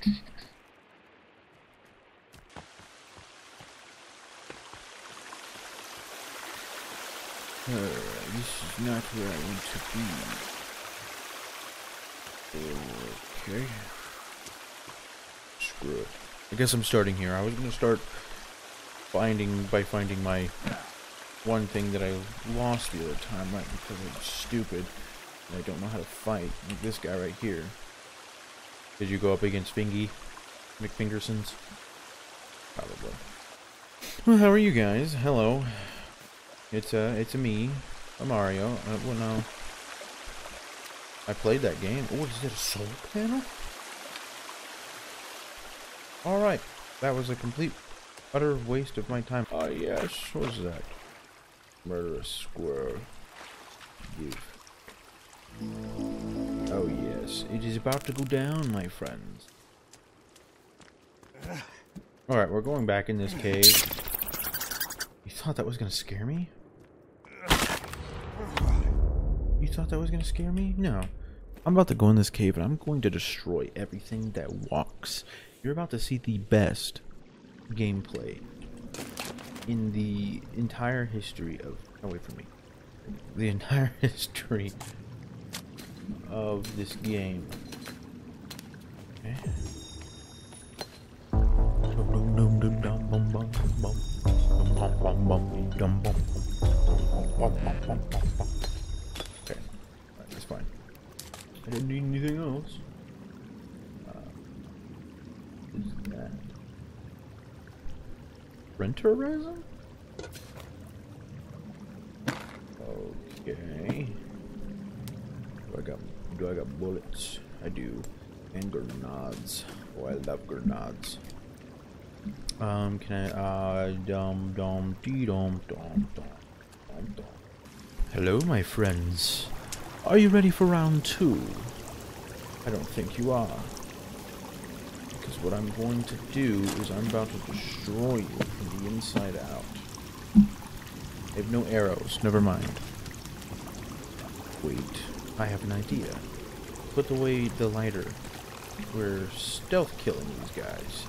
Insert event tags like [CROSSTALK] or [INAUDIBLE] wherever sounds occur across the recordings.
Uh, this is not where I want to be. Okay. Screw it. I guess I'm starting here. I was gonna start finding by finding my one thing that I lost the other time, right? Because I'm stupid I don't know how to fight. Like this guy right here. Did you go up against Fingy? McFingersons? Probably. Well, how are you guys? Hello. It's uh, it's a me, a Mario. Uh, well, no. I played that game. Oh, is that a soul panel? Alright. That was a complete, utter waste of my time. Ah, uh, yes. What was that? Murderous squirrel. Oh, yes. It is about to go down, my friends. Alright, we're going back in this cave. You thought that was going to scare me? You thought that was going to scare me? No. I'm about to go in this cave and I'm going to destroy everything that walks. You're about to see the best gameplay in the entire history of... Oh, wait for me. The entire [LAUGHS] history of this game. Okay. Okay, that's fine. I didn't need anything else. Uh, is that Renterism? Okay. Do I got do I got bullets? I do. And grenades. Oh, I love grenades. Um, can I, uh, dum dum dee dum dum dum dum dum. Hello, my friends. Are you ready for round two? I don't think you are. Because what I'm going to do is I'm about to destroy you from the inside out. I have no arrows, never mind. Wait, I have an idea. Put away the lighter. We're stealth killing these guys.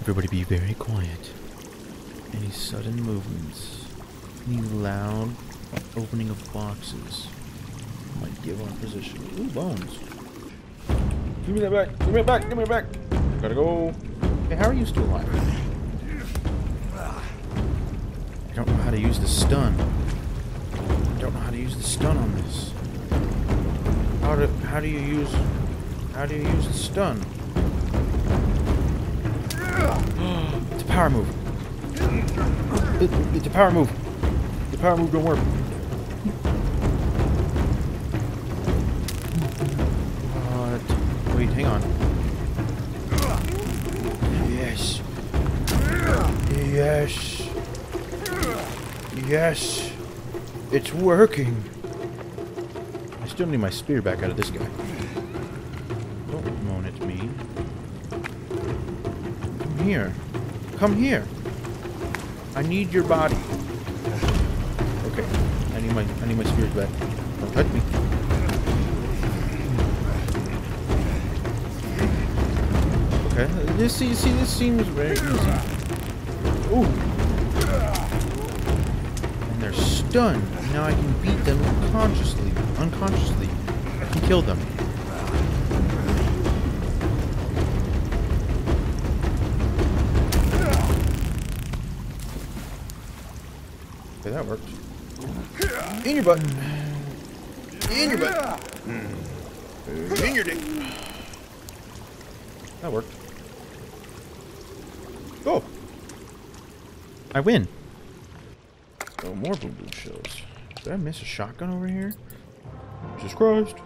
Everybody be very quiet. Any sudden movements, any loud opening of boxes might give our position. Ooh, bones. Give me that back. Give me it back. Give me it back. Gotta go. Hey, how are you still alive? I don't know how to use the stun. I don't know how to use the stun on this. How do how do you use how do you use the stun? [GASPS] it's a power move. It, it's a power move. The power move don't work. Wait, hang on. Yes. Yes. Yes. It's working. I still need my spear back out of this guy. Here. Come here. I need your body. Okay. I need my I need my spears back. Don't touch me. Okay. This see see this seems very easy. Ooh. And they're stunned. Now I can beat them consciously, unconsciously. I can kill them. That worked. In your butt. In your butt. Hmm. In your dick. That worked. Oh. I win. Oh, more boo boo shows. Did I miss a shotgun over here? Jesus Christ.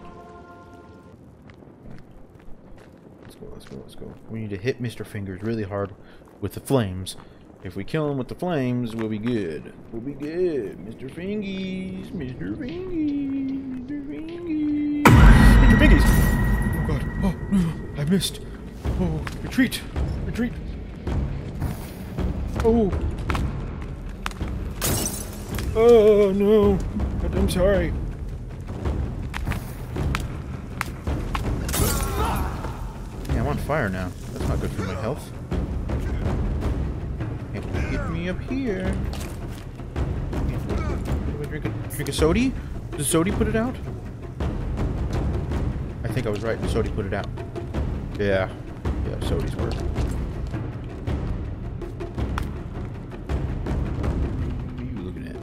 Let's go, let's go, let's go. We need to hit Mr. Fingers really hard with the flames. If we kill him with the flames, we'll be good. We'll be good. Mr. Fingies, Mr. Fingies, Mr. Fingies. Mr. Fingies! Oh god. Oh no, I missed. Oh, retreat. Retreat. Oh. Oh no. I'm sorry. Yeah, I'm on fire now. That's not good for my health. Me up here. Drink a, drink a sody? Does sody put it out? I think I was right. Sody put it out. Yeah. Yeah, sodies work. What are you looking at?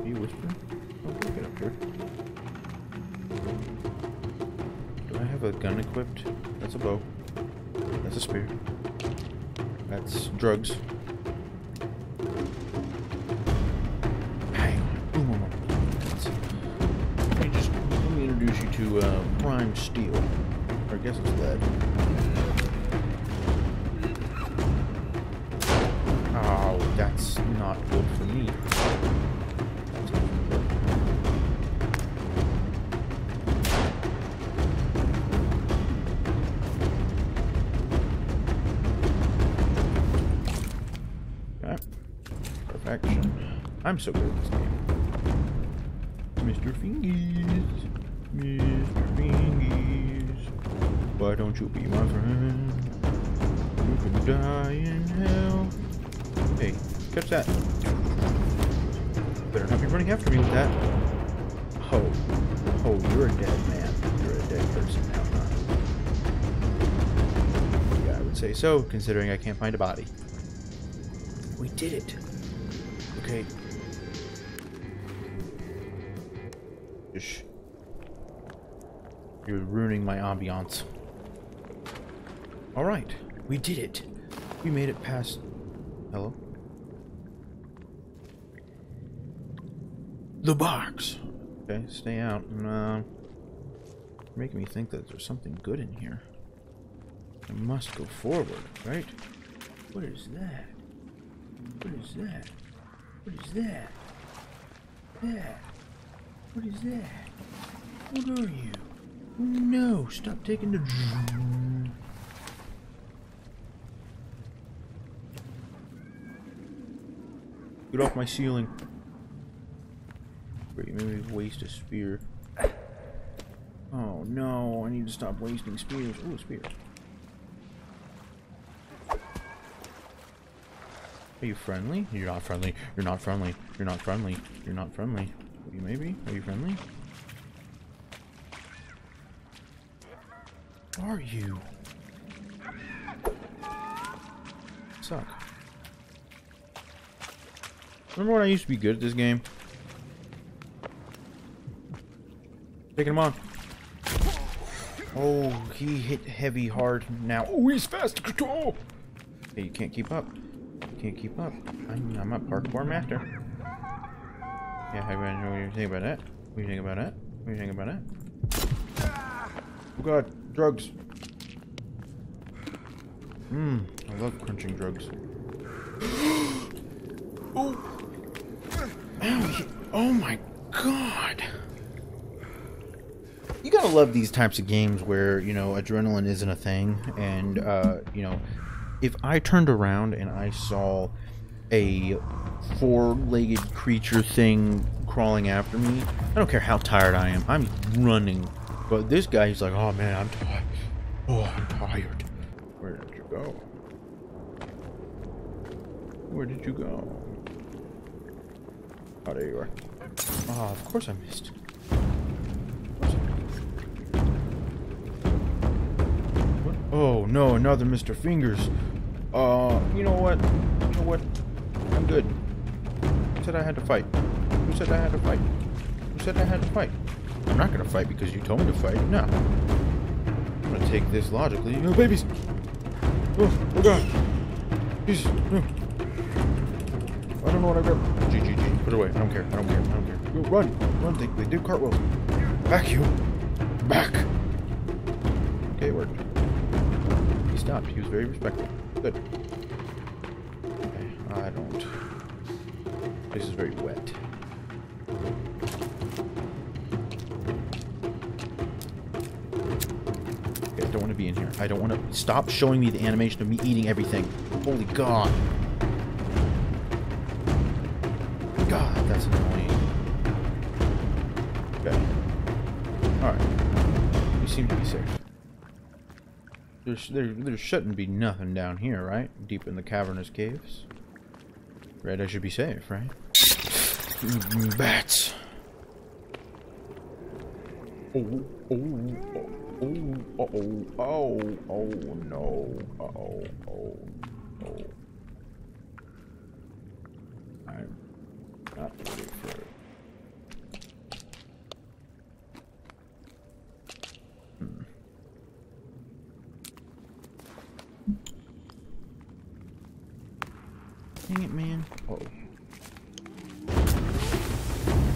Are you whispering? Oh, get up here. Do I have a gun equipped? That's a bow. That's a spear. That's drugs. On. Boom. That's- Let me just let me introduce you to uh, prime steel. Perfection. I'm so good at this game. Mr. Fingies. Mr. Fingies. Why don't you be my friend? You can die in hell. Hey, catch that. Better not be running after me with that. Oh. Oh, you're a dead man. You're a dead person now, huh? Yeah, I would say so, considering I can't find a body. We did it. Okay. Shh. You're ruining my ambiance. Alright, we did it. We made it past... Hello? The box! Okay, stay out. And, uh, you're making me think that there's something good in here. I must go forward, right? What is that? What is that? What is that? That? What is that? What are you? Oh, no, stop taking the dr- Get off my ceiling. Made me waste a spear. Oh no, I need to stop wasting spears. Ooh, a spear. Are you friendly? You're not friendly. You're not friendly. You're not friendly. You're not friendly. You maybe? Are you friendly? Are you? Suck. Remember when I used to be good at this game? Taking him on. Oh, he hit heavy hard now. Oh, he's fast control. Hey, you can't keep up. Can't keep up. I'm, I'm a parkour master. Yeah, how what do you think about that? What do you think about that? What do you think about that? Oh god, drugs. Mmm, I love crunching drugs. [GASPS] oh! Oh my god! You gotta love these types of games where, you know, adrenaline isn't a thing, and, uh, you know, if I turned around and I saw a four-legged creature thing crawling after me, I don't care how tired I am, I'm running. But this guy, he's like, oh man, I'm tired. Oh, I'm tired. Where did you go? Where did you go? Oh, there you are. Oh, of course I missed. No, another Mr. Fingers. Uh, you know what? You know what? I'm good. Who said I had to fight? Who said I had to fight? Who said I had to fight? I'm not gonna fight because you told me to fight. No. I'm gonna take this logically. No babies! Oh, oh god! Jesus, no. I don't know what I grabbed. G, G, G. Put it away. I don't care. I don't care. I don't care. Go, run! Run! They, they do cartwheels. Back, you! Back! Okay, it worked. Stopped. He was very respectful. Good. Okay, I don't... This is very wet. Okay, I don't want to be in here. I don't want to... Stop showing me the animation of me eating everything. Holy God. God, that's annoying. Okay. Alright. Me seem to be safe. There's, there, there shouldn't be nothing down here, right? Deep in the cavernous caves. Right, I should be safe, right? Bats. Oh, oh, oh, oh, oh, oh, oh, no. Uh oh, oh, oh. I'm not ready for it. Hmm. Dang it, man. Uh oh.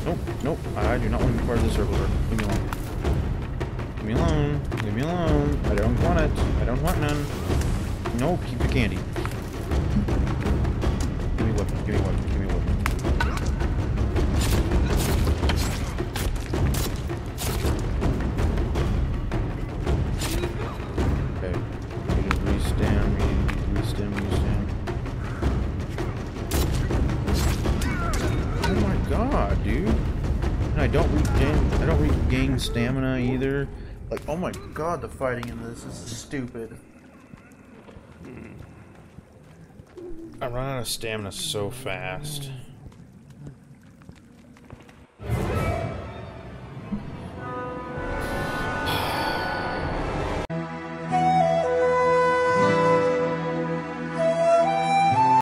Nope, nope. I do not want to be part of the circle. Leave me alone. Leave me alone. Leave me alone. I don't want it. I don't want none. No, keep the candy. Give me a weapon. Give me a stamina either. Like, oh my god, the fighting in this is stupid. Hmm. I run out of stamina so fast.